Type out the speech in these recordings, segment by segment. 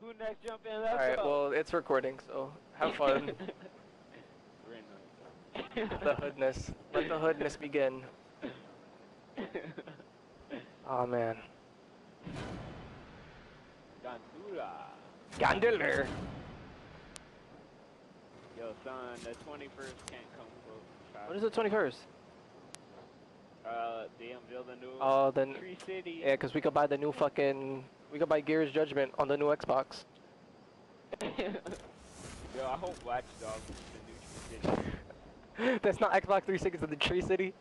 Who next? Jump in. Let's Alright, go. well, it's recording, so have fun. the hoodness. Let the hoodness begin. Oh man. Gandula. Gondolier. Yo, son, the 21st can't come close. What is the 21st? Uh, they the new Oh, then. Tree City. Yeah, because we could buy the new fucking. We could buy Gears Judgment on the new Xbox. Yo, I hope Watch Dogs is the new Tree City. That's not Xbox 360, it's the Tree City.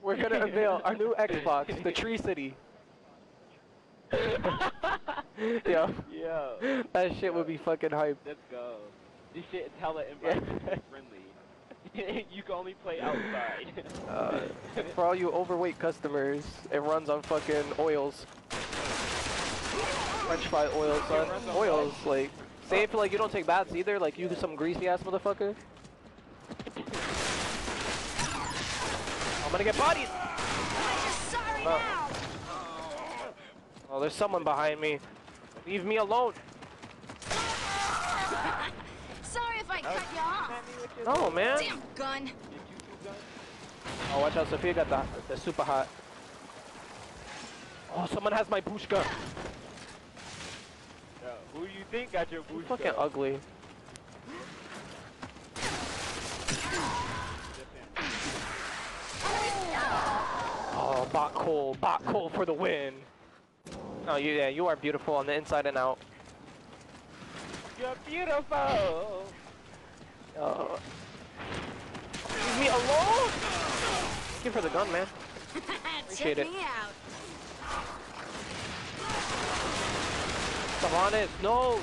We're gonna unveil our new Xbox, the Tree City. Yo, Yo, that shit would be fucking hype. let's go. This shit is hella environmentally friendly. you can only play outside. Uh, for all you overweight customers, it runs on fucking oils. French fry oil, son. runs on Oils, like, say if like you don't take baths either, like you some greasy ass motherfucker. I'm gonna get bodied. Sorry Oh. now. Oh, there's someone behind me. Leave me alone. Sorry if I cut you off. No, man. Damn gun. Oh, watch out, Sophia got the, the super hot. Oh, someone has my Booshka. Yo, who do you think got your boost? Fucking ugly. Oh, bot Cole, bot Cole for the win. Oh, you, yeah, you are beautiful on the inside and out. You're beautiful. Uh, leave me alone. Thank you for the gun, man. Appreciate Check it. me out. Savanes, no.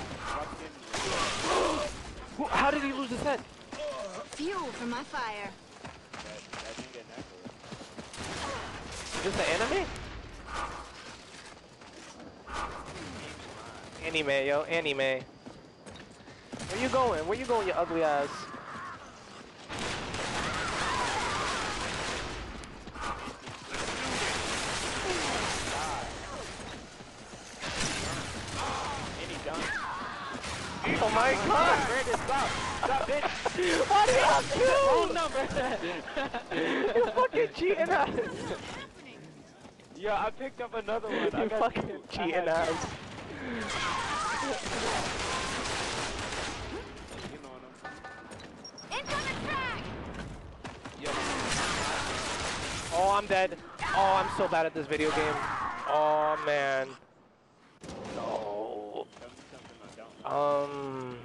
How did he lose his head? Fuel for my fire. Is this an anime? Anime, yo, anime. Where you going? Where you going, you ugly ass? Oh my god! Brandon, stop. Stop, bitch. Why do you two? Phone number. You fucking cheating ass! Yeah, I picked up another one. I You got fucking. Cheating had I'm dead. Oh, I'm so bad at this video game. Oh, man. No. Um.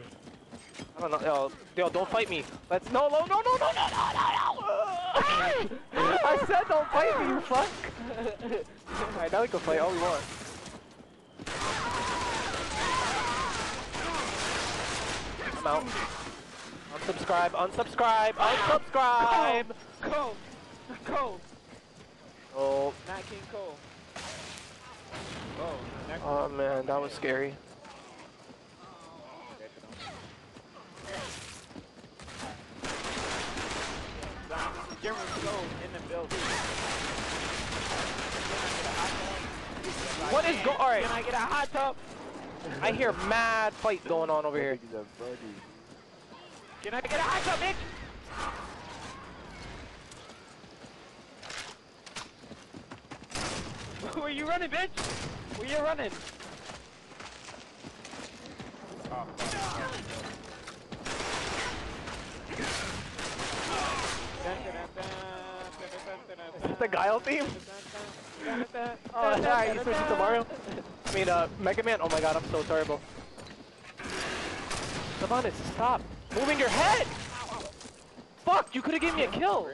I don't know. Yo, yo, don't fight me. Let's. No, no, no, no, no, no, no, no, no. I said don't fight me, you fuck. Alright, now we can fight all we want. I'm out. Unsubscribe, unsubscribe, unsubscribe! Cole. Cole. Oh, Not King Cole. Oh, oh man, that was scary. Jeremy Cole in the building. What is go- alright. Can I get a hot tub? I hear mad fight going on over here. Can I get a hot tub, bitch? Where you running, bitch? Where you running? Is this the Guile theme? Oh, sorry, you switching to Mario? I mean, uh, Mega Man? Oh my god, I'm so terrible. Savanis, stop moving your head! Fuck, you could've gave me a kill!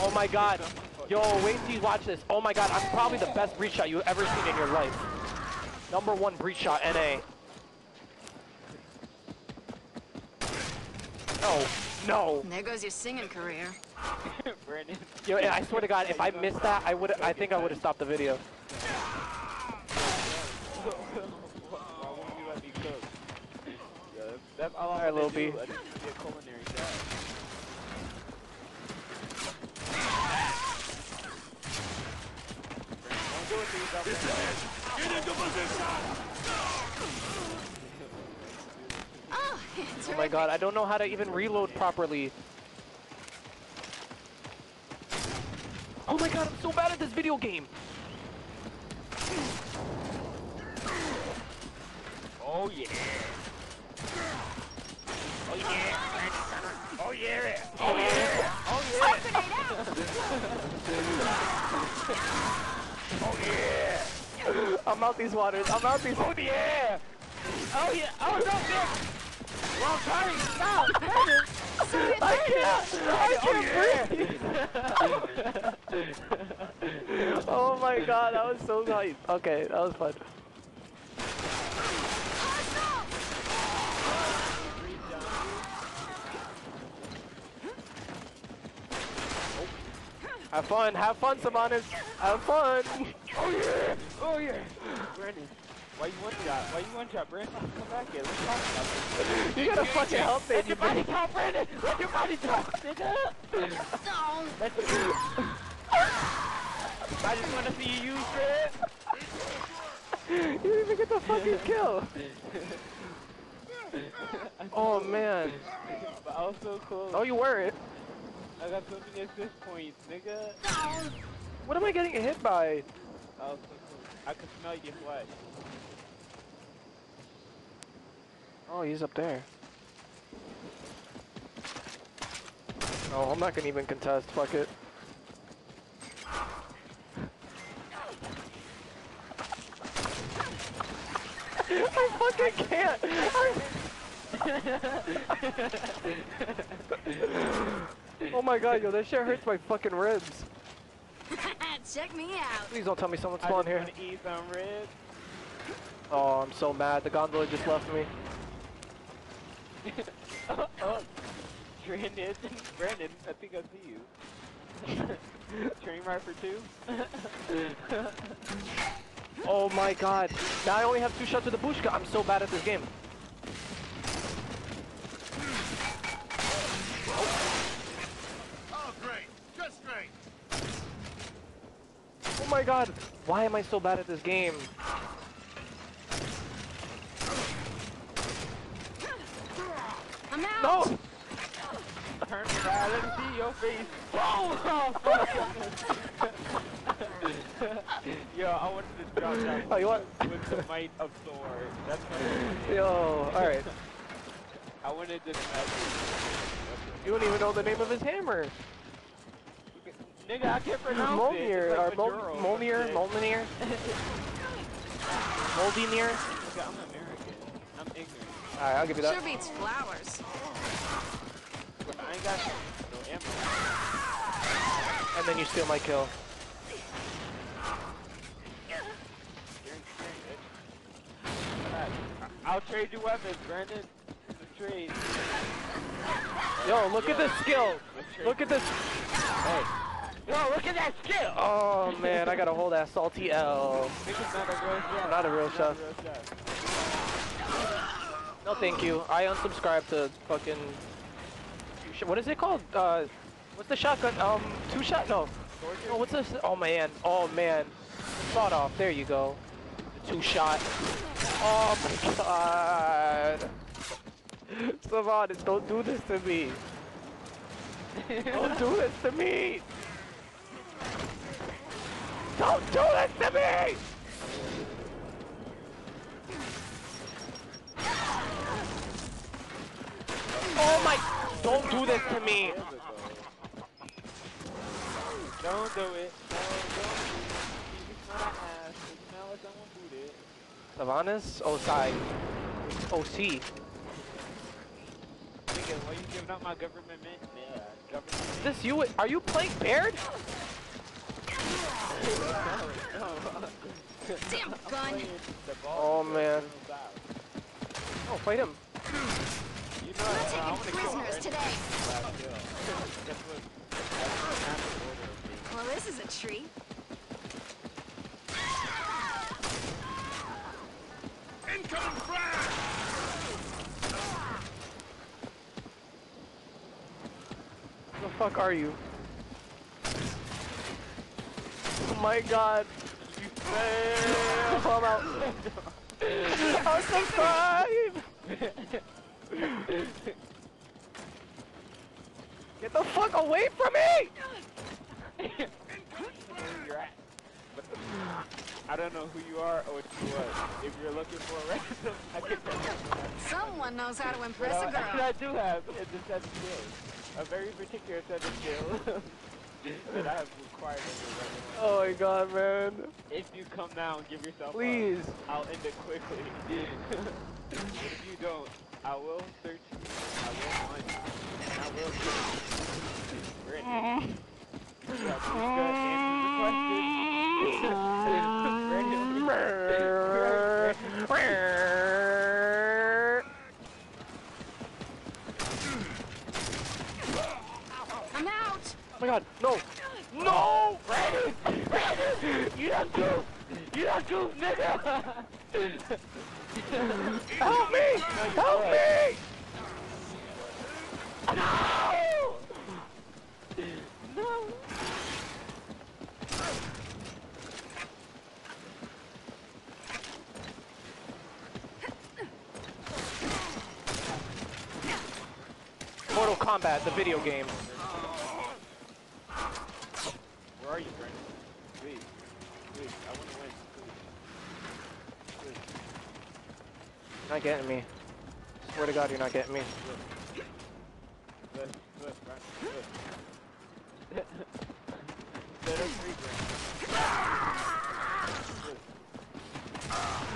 Oh my god. Yo, wait till you watch this. Oh my god, I'm probably the best breach shot you've ever seen in your life. Number one breach shot, NA. No, no. There goes your singing career. Brandon. Yo, I swear to God, if I missed that, I would. I think I would have stopped the video. Why won't you let me cook? Yeah, that's, that's all I'm Alright, gonna Lil B. do. I need to be a culinary chef. Don't do it to yourself. Oh, Oh my god, I don't know how to even reload properly. Oh my god, I'm so bad at this video game. Oh yeah. Oh yeah. Oh yeah. Oh yeah. Oh yeah. Oh yeah. Oh, I'm out these waters. I'm out these. Oh yeah. Oh yeah. Oh no, Nick. Wrong party. Stop. I can't. I oh, can't breathe. oh my god, that was so nice. Okay, that was fun. Have fun, have fun, Savanas. Have fun. Oh yeah. Oh yeah. Brandon. Why you one shot? Why you one shot, Brandon? Come back here. Let's talk about this. You gotta fucking help me. Let your body talk, Brandon. Let your body talk, nigga. Oh, Let's I just want to see you use it. You didn't even get the fucking kill. Oh man. But I was so close. Oh, you weren't. I got so many assist points, nigga. What am I getting hit by? Oh, so close. I can smell your flesh. Oh, he's up there. Oh, I'm not gonna even contest. Fuck it. I fucking can't. oh my god, yo, that shit hurts my fucking ribs. Check me out. Please don't tell me someone's I spawned just here. want to eat some ribs. Oh, I'm so mad. The gondola just left me. oh, Brandon, Brandon, I think I see you. Train ride for two. Oh my god. Now I only have two shots with the Booshka. I'm so bad at this game. Oh, great. Just great. Oh my god. Why am I so bad at this game? I'm out. No! Turn around, let me see your face. Oh, fuck. Yo, I wanted to drop that Oh, you want- with the might of Thor. That's my Yo, alright. I wanted to. You don't even know the name of his hammer. Nigga, I can't pronounce Molnir, it. or It's like Mol Maduro or Molnir, some Molnir, Moldinir. shit. Nigga, I'm American. I'm ignorant. Alright, I'll give you that. Sure beats flowers. I ain't got no ammo. And then you steal my kill. You're insane, bitch. I'll trade you weapons, Brandon. It's a trade. Yo, look at this skill. Look at this. Hey. Look at that skill! Oh man, I gotta hold that salty L. Not a real chef. Not a Not a real chef. No, thank you. I unsubscribe to fucking. What is it called? Uh, what's the shotgun? Um, two shot? No. No, what's this? Oh man. Oh man. Thought off. There you go. The two shot. Oh my god. Savanas, don't do this to me. Don't do this to me. Don't do this to me. Oh my! Don't do this to me. Don't do it. Don't do it. It's not an ass. It smells like someone booted. Savanas? Osai. OC. Nigga, why you giving up my government man? Yeah, government. Is this you? Are you playing Baird? No, no. Damn gun. Oh man. Oh, fight him. You know, I'm uh, I taking wanna kill prisoners today. Last kill. Guess what? That's what happened order of me. Well, this is a treat. Fuck are you? Oh my god. You I'm out. I Unsubscribe! Get the fuck away from me! you're at. But I don't know who you are or what you was. If you're looking for a ransom, I can tell you. Someone knows how to impress a actually, I girl. do have is a set of skills. A very particular set of skills that I have required of you. Oh my god, man. If you come now and give yourself up, Please. I'll end it quickly. but if you don't, I will search you, I will find you, and I will kill you. Brandon. Yeah, please go answer the question. Brandon. I'm out. Oh Oh my god, no! No! Brandon! Brandon! You don't do! You don't do, nigga! Help me! Help me! No! No! Mortal Kombat, the video game. Where are you, Brandon? Please. Please, I want to win. Please. Please. Not getting me. Swear to God, you're not getting me. Look, look, Brandon. Look. Set free, Brandon.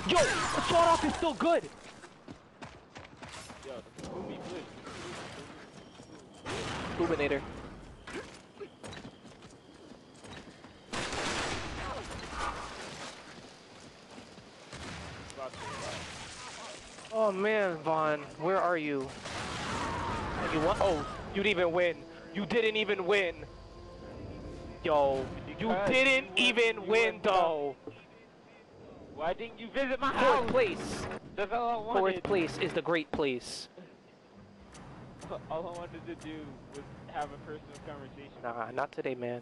Yo, the shot off is still good. Yo, move me, please. Boominator. About to, Oh Von, where are you? You won? Oh, you didn't even win. You didn't even win. Yo, you Because didn't you even you win though. Why didn't you visit my Fourth house? place. That's all I wanted. Fourth place is the great place. All I wanted to do was have a personal conversation. Nah, not today, man.